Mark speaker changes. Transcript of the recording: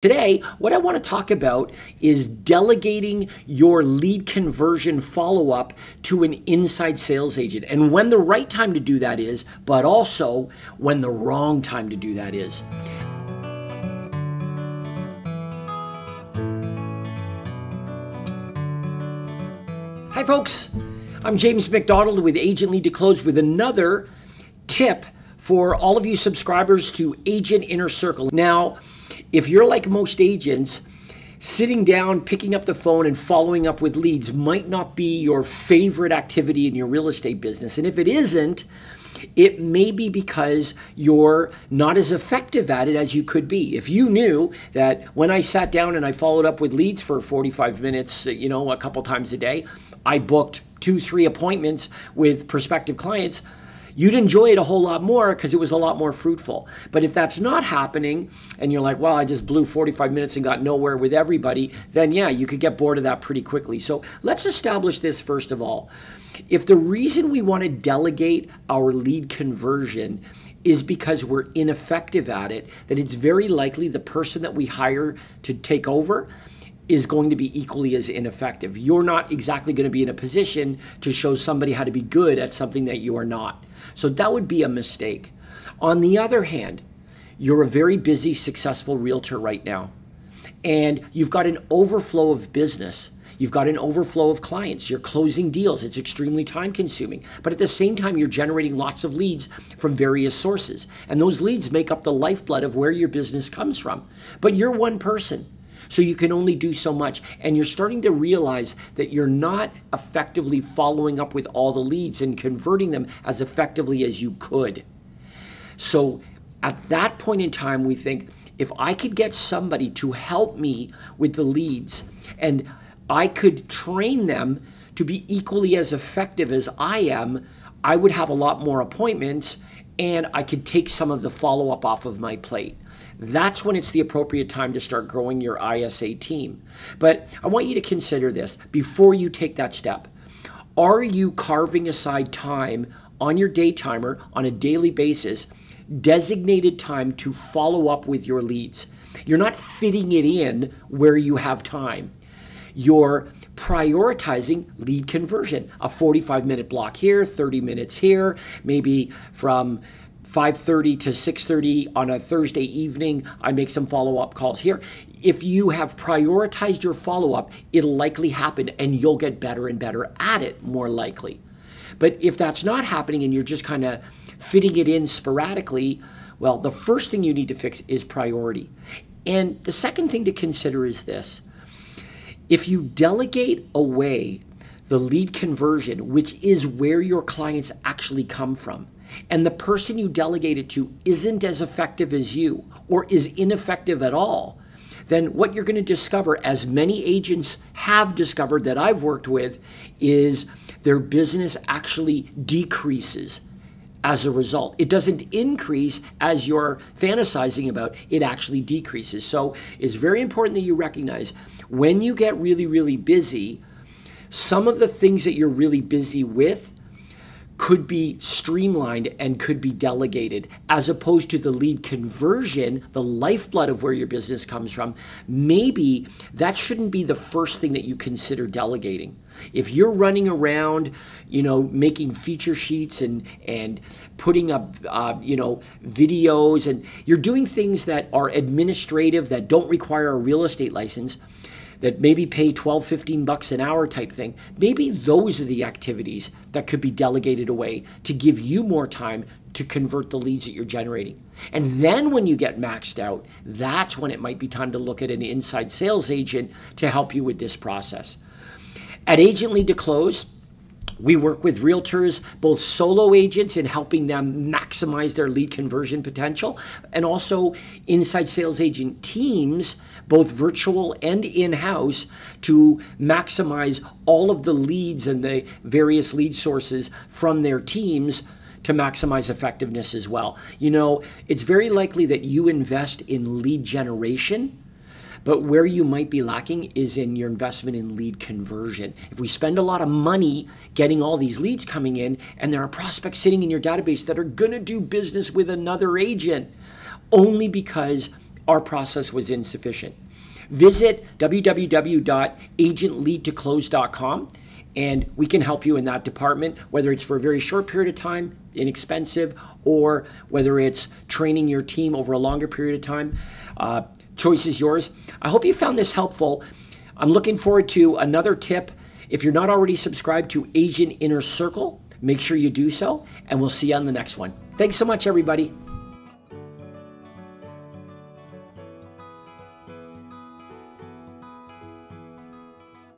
Speaker 1: Today, what I want to talk about is delegating your lead conversion follow up to an inside sales agent and when the right time to do that is, but also when the wrong time to do that is. Hi, folks. I'm James MacDonald with Agent Lead to Close with another tip for all of you subscribers to Agent Inner Circle. Now, if you're like most agents, sitting down, picking up the phone, and following up with leads might not be your favorite activity in your real estate business. And if it isn't, it may be because you're not as effective at it as you could be. If you knew that when I sat down and I followed up with leads for 45 minutes, you know, a couple times a day, I booked two, three appointments with prospective clients you'd enjoy it a whole lot more because it was a lot more fruitful. But if that's not happening and you're like, well, I just blew 45 minutes and got nowhere with everybody, then yeah, you could get bored of that pretty quickly. So let's establish this first of all. If the reason we want to delegate our lead conversion is because we're ineffective at it, then it's very likely the person that we hire to take over is going to be equally as ineffective. You're not exactly going to be in a position to show somebody how to be good at something that you are not. So that would be a mistake. On the other hand, you're a very busy, successful realtor right now, and you've got an overflow of business. You've got an overflow of clients. You're closing deals. It's extremely time consuming. But at the same time, you're generating lots of leads from various sources. And those leads make up the lifeblood of where your business comes from. But you're one person. So you can only do so much. And you're starting to realize that you're not effectively following up with all the leads and converting them as effectively as you could. So at that point in time, we think if I could get somebody to help me with the leads and I could train them to be equally as effective as I am, I would have a lot more appointments and I could take some of the follow up off of my plate. That's when it's the appropriate time to start growing your ISA team. But I want you to consider this before you take that step. Are you carving aside time on your day timer on a daily basis, designated time to follow up with your leads? You're not fitting it in where you have time. You're prioritizing lead conversion, a 45 minute block here, 30 minutes here, maybe from 5:30 to 6:30 on a Thursday evening. I make some follow-up calls here. If you have prioritized your follow-up, it'll likely happen and you'll get better and better at it more likely. But if that's not happening and you're just kind of fitting it in sporadically, well, the first thing you need to fix is priority. And the second thing to consider is this. If you delegate away the lead conversion, which is where your clients actually come from, and the person you delegate it to isn't as effective as you or is ineffective at all, then what you're going to discover, as many agents have discovered that I've worked with, is their business actually decreases as a result. It doesn't increase as you're fantasizing about, it actually decreases. So it's very important that you recognize when you get really, really busy, some of the things that you're really busy with could be streamlined and could be delegated as opposed to the lead conversion, the lifeblood of where your business comes from. Maybe that shouldn't be the first thing that you consider delegating. If you're running around, you know, making feature sheets and and putting up, uh, you know, videos and you're doing things that are administrative that don't require a real estate license, that maybe pay 12, 15 bucks an hour type thing, maybe those are the activities that could be delegated away to give you more time to convert the leads that you're generating. And then when you get maxed out, that's when it might be time to look at an inside sales agent to help you with this process. At Agent Lead to Close, we work with realtors, both solo agents in helping them maximize their lead conversion potential, and also inside sales agent teams, both virtual and in house, to maximize all of the leads and the various lead sources from their teams to maximize effectiveness as well. You know, it's very likely that you invest in lead generation but where you might be lacking is in your investment in lead conversion. If we spend a lot of money getting all these leads coming in, and there are prospects sitting in your database that are going to do business with another agent only because our process was insufficient. Visit www.agentleadtoclose.com and we can help you in that department, whether it's for a very short period of time, inexpensive, or whether it's training your team over a longer period of time. Uh, choice is yours. I hope you found this helpful. I'm looking forward to another tip. If you're not already subscribed to Agent Inner Circle, make sure you do so, and we'll see you on the next one. Thanks so much, everybody.